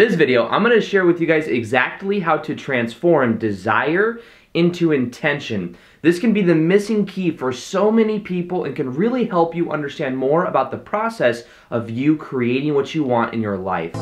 In this video, I'm going to share with you guys exactly how to transform desire into intention. This can be the missing key for so many people and can really help you understand more about the process of you creating what you want in your life.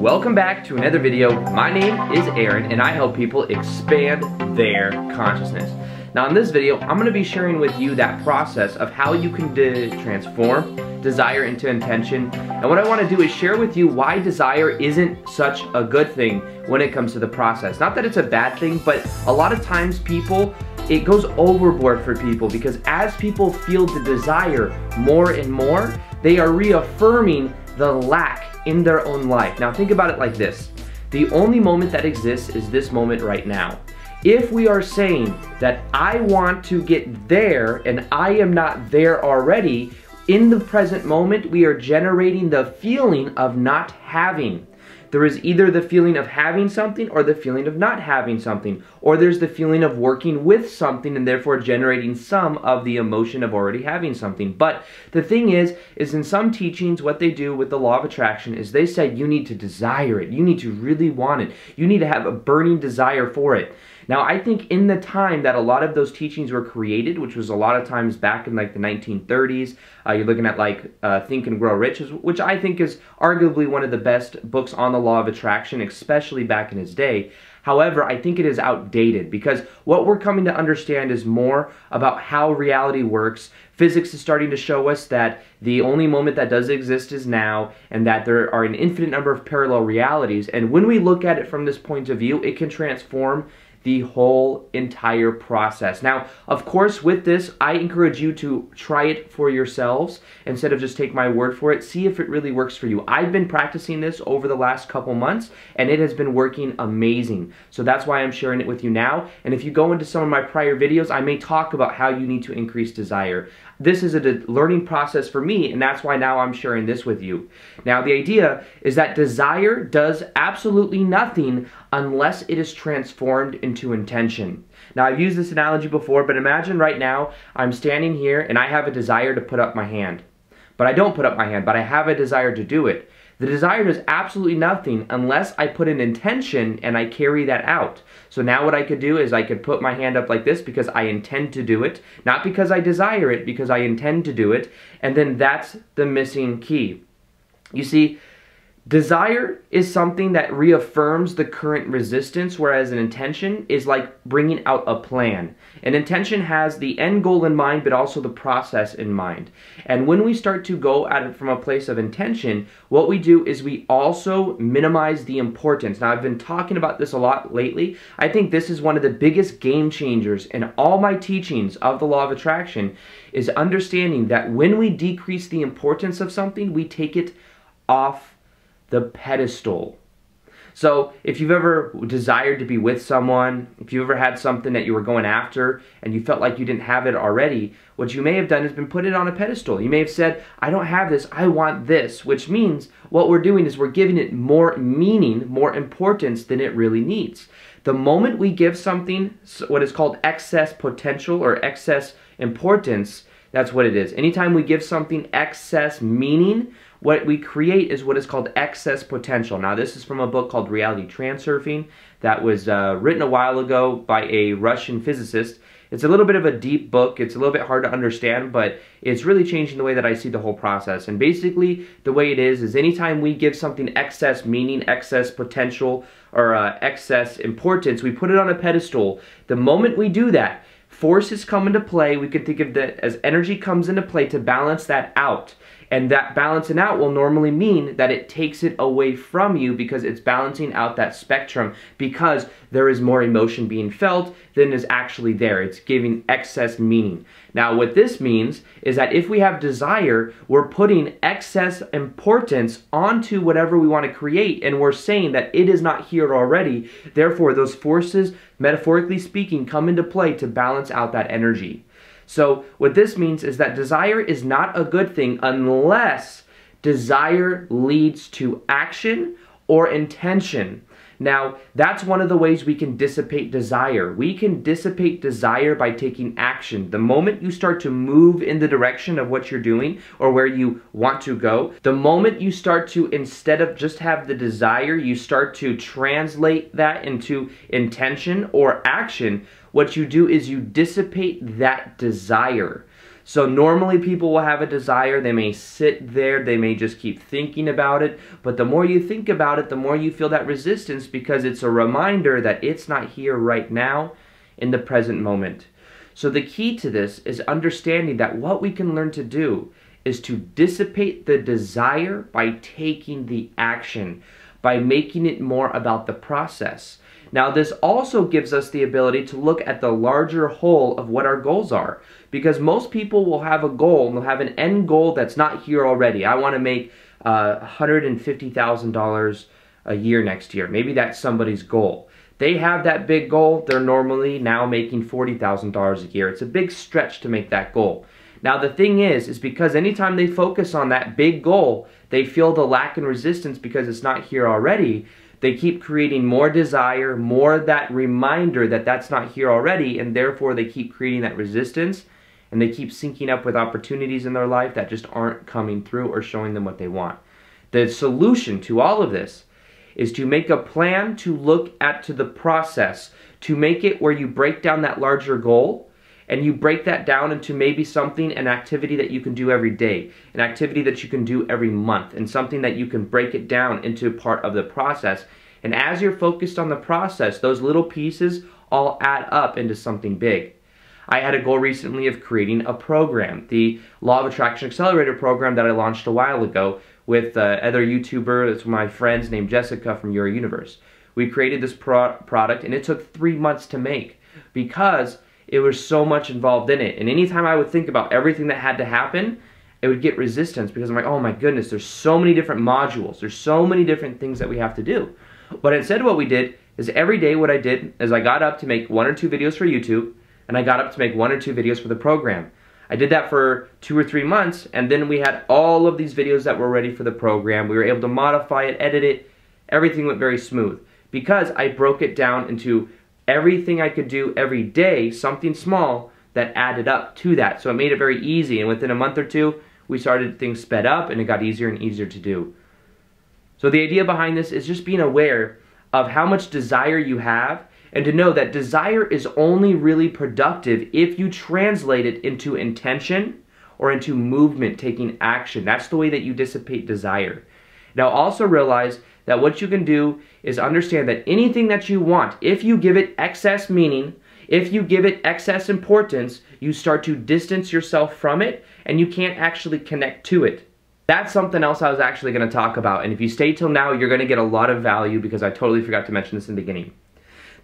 Welcome back to another video. My name is Aaron and I help people expand their consciousness. Now in this video, I'm going to be sharing with you that process of how you can transform desire into intention. And what I want to do is share with you why desire isn't such a good thing when it comes to the process. Not that it's a bad thing, but a lot of times people it goes overboard for people because as people feel the desire more and more, they are reaffirming the lack in their own life. Now think about it like this. The only moment that exists is this moment right now. If we are saying that I want to get there and I am not there already, in the present moment, we are generating the feeling of not having. There is either the feeling of having something or the feeling of not having something. Or there's the feeling of working with something and therefore generating some of the emotion of already having something. But the thing is, is in some teachings, what they do with the law of attraction is they say you need to desire it. You need to really want it. You need to have a burning desire for it. Now, I think in the time that a lot of those teachings were created, which was a lot of times back in like the 1930s, uh, you're looking at like uh, Think and Grow Rich, which I think is arguably one of the best books on the law of attraction, especially back in his day. However, I think it is outdated because what we're coming to understand is more about how reality works. Physics is starting to show us that the only moment that does exist is now and that there are an infinite number of parallel realities. And when we look at it from this point of view, it can transform the whole entire process. Now, of course, with this, I encourage you to try it for yourselves instead of just take my word for it. See if it really works for you. I've been practicing this over the last couple months and it has been working amazing. So that's why I'm sharing it with you now. And if you go into some of my prior videos, I may talk about how you need to increase desire. This is a learning process for me, and that's why now I'm sharing this with you. Now, the idea is that desire does absolutely nothing unless it is transformed into intention. Now, I've used this analogy before, but imagine right now I'm standing here and I have a desire to put up my hand. But I don't put up my hand, but I have a desire to do it. The desire does absolutely nothing unless I put an intention and I carry that out. So now what I could do is I could put my hand up like this because I intend to do it, not because I desire it, because I intend to do it, and then that's the missing key. You see, Desire is something that reaffirms the current resistance, whereas an intention is like bringing out a plan. An intention has the end goal in mind, but also the process in mind. And when we start to go at it from a place of intention, what we do is we also minimize the importance. Now, I've been talking about this a lot lately. I think this is one of the biggest game changers in all my teachings of the law of attraction is understanding that when we decrease the importance of something, we take it off the pedestal. So, if you've ever desired to be with someone, if you ever had something that you were going after and you felt like you didn't have it already, what you may have done is been put it on a pedestal. You may have said, I don't have this, I want this, which means what we're doing is we're giving it more meaning, more importance than it really needs. The moment we give something what is called excess potential or excess importance, that's what it is. Anytime we give something excess meaning, what we create is what is called excess potential. Now, this is from a book called Reality Transurfing that was uh, written a while ago by a Russian physicist. It's a little bit of a deep book. It's a little bit hard to understand, but it's really changing the way that I see the whole process. And basically, the way it is, is anytime we give something excess meaning, excess potential, or uh, excess importance, we put it on a pedestal. The moment we do that, forces come into play. We could think of that as energy comes into play to balance that out. And that balancing out will normally mean that it takes it away from you because it's balancing out that spectrum because there is more emotion being felt than is actually there. It's giving excess meaning. Now, what this means is that if we have desire, we're putting excess importance onto whatever we want to create, and we're saying that it is not here already. Therefore, those forces, metaphorically speaking, come into play to balance out that energy. So what this means is that desire is not a good thing unless desire leads to action or intention. Now, that's one of the ways we can dissipate desire. We can dissipate desire by taking action. The moment you start to move in the direction of what you're doing or where you want to go, the moment you start to, instead of just have the desire, you start to translate that into intention or action, what you do is you dissipate that desire. So normally people will have a desire, they may sit there, they may just keep thinking about it, but the more you think about it, the more you feel that resistance because it's a reminder that it's not here right now in the present moment. So the key to this is understanding that what we can learn to do is to dissipate the desire by taking the action, by making it more about the process. Now, this also gives us the ability to look at the larger whole of what our goals are. Because most people will have a goal, and they'll have an end goal that's not here already. I want to make uh, $150,000 a year next year. Maybe that's somebody's goal. They have that big goal, they're normally now making $40,000 a year. It's a big stretch to make that goal. Now the thing is, is because anytime they focus on that big goal, they feel the lack and resistance because it's not here already. They keep creating more desire, more that reminder that that's not here already, and therefore they keep creating that resistance and they keep syncing up with opportunities in their life that just aren't coming through or showing them what they want. The solution to all of this is to make a plan to look at to the process, to make it where you break down that larger goal and you break that down into maybe something, an activity that you can do every day, an activity that you can do every month, and something that you can break it down into part of the process. And as you're focused on the process, those little pieces all add up into something big. I had a goal recently of creating a program, the Law of Attraction Accelerator program that I launched a while ago with uh, other YouTuber, that's my friends named Jessica from Your Universe. We created this pro product and it took three months to make because it was so much involved in it. And anytime I would think about everything that had to happen, it would get resistance because I'm like, oh my goodness, there's so many different modules. There's so many different things that we have to do. But instead what we did is every day what I did is I got up to make one or two videos for YouTube and I got up to make one or two videos for the program. I did that for two or three months and then we had all of these videos that were ready for the program. We were able to modify it, edit it, everything went very smooth because I broke it down into everything I could do every day, something small that added up to that. So it made it very easy and within a month or two, we started things sped up and it got easier and easier to do. So the idea behind this is just being aware of how much desire you have and to know that desire is only really productive if you translate it into intention or into movement, taking action. That's the way that you dissipate desire. Now also realize that what you can do is understand that anything that you want, if you give it excess meaning, if you give it excess importance, you start to distance yourself from it and you can't actually connect to it. That's something else I was actually going to talk about. And if you stay till now, you're going to get a lot of value because I totally forgot to mention this in the beginning.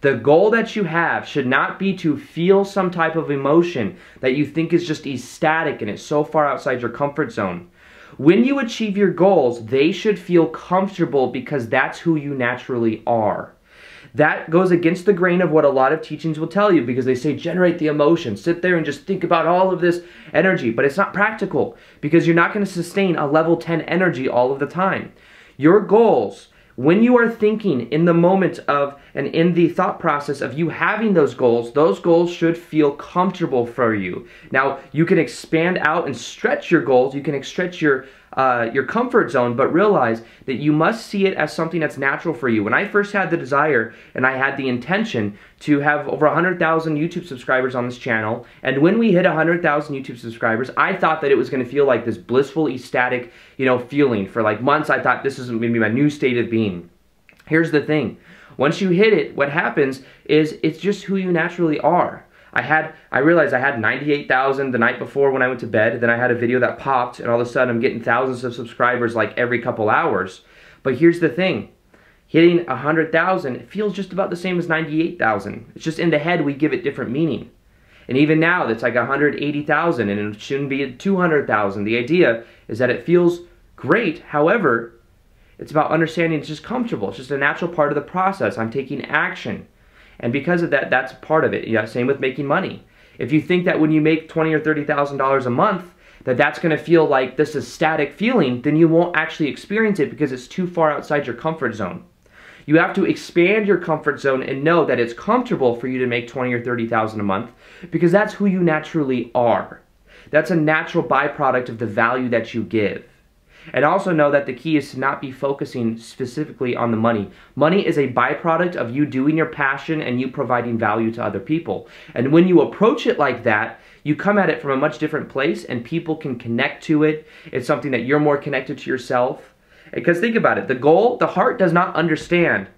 The goal that you have should not be to feel some type of emotion that you think is just ecstatic and it's so far outside your comfort zone. When you achieve your goals, they should feel comfortable because that's who you naturally are. That goes against the grain of what a lot of teachings will tell you because they say generate the emotion, sit there and just think about all of this energy, but it's not practical because you're not going to sustain a level 10 energy all of the time. Your goals when you are thinking in the moment of and in the thought process of you having those goals, those goals should feel comfortable for you. Now, you can expand out and stretch your goals. You can stretch your uh, your comfort zone, but realize that you must see it as something that's natural for you. When I first had the desire and I had the intention to have over 100,000 YouTube subscribers on this channel, and when we hit 100,000 YouTube subscribers, I thought that it was going to feel like this blissful, ecstatic, you know, feeling. For like months, I thought this is going to be my new state of being. Here's the thing. Once you hit it, what happens is it's just who you naturally are. I had, I realized I had 98,000 the night before when I went to bed. Then I had a video that popped and all of a sudden I'm getting thousands of subscribers like every couple hours. But here's the thing. Hitting 100,000 feels just about the same as 98,000. It's just in the head we give it different meaning. And even now it's like 180,000 and it shouldn't be 200,000. The idea is that it feels great. However, it's about understanding it's just comfortable. It's just a natural part of the process. I'm taking action. And because of that, that's part of it. Yeah, same with making money. If you think that when you make twenty or thirty thousand dollars a month, that that's going to feel like this is static feeling, then you won't actually experience it because it's too far outside your comfort zone. You have to expand your comfort zone and know that it's comfortable for you to make 20 or 30,000 a month because that's who you naturally are. That's a natural byproduct of the value that you give. And also know that the key is to not be focusing specifically on the money. Money is a byproduct of you doing your passion and you providing value to other people. And when you approach it like that, you come at it from a much different place and people can connect to it. It's something that you're more connected to yourself. Because think about it, the goal, the heart does not understand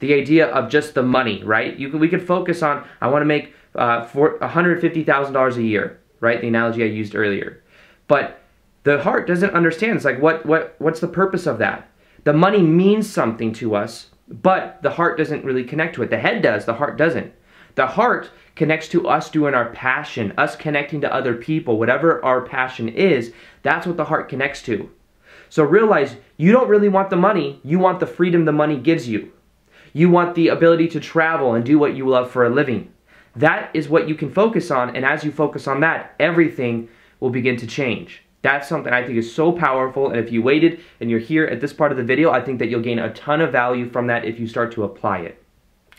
the idea of just the money, right? You can, we could focus on, I want to make uh, $150,000 a year, right? The analogy I used earlier. But the heart doesn't understand. It's like, what, what, what's the purpose of that? The money means something to us, but the heart doesn't really connect to it. The head does, the heart doesn't. The heart connects to us doing our passion, us connecting to other people, whatever our passion is, that's what the heart connects to. So realize you don't really want the money, you want the freedom the money gives you. You want the ability to travel and do what you love for a living. That is what you can focus on, and as you focus on that, everything will begin to change. That's something I think is so powerful, and if you waited and you're here at this part of the video, I think that you'll gain a ton of value from that if you start to apply it.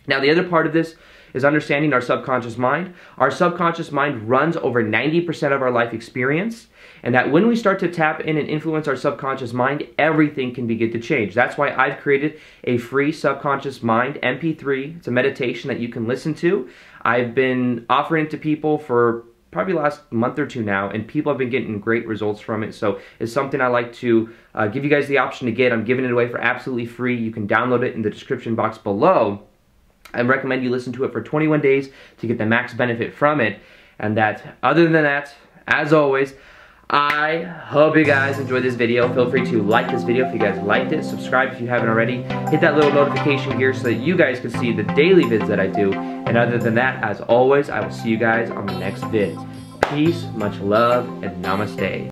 Now, the other part of this is understanding our subconscious mind. Our subconscious mind runs over 90% of our life experience, and that when we start to tap in and influence our subconscious mind, everything can begin to change. That's why I've created a free subconscious mind MP3. It's a meditation that you can listen to. I've been offering it to people for probably last month or two now, and people have been getting great results from it. So it's something I like to uh, give you guys the option to get. I'm giving it away for absolutely free. You can download it in the description box below. I recommend you listen to it for 21 days to get the max benefit from it. And that, other than that, as always, I hope you guys enjoyed this video. Feel free to like this video if you guys liked it. Subscribe if you haven't already. Hit that little notification here so that you guys can see the daily vids that I do. And other than that, as always, I will see you guys on the next vid. Peace, much love, and namaste.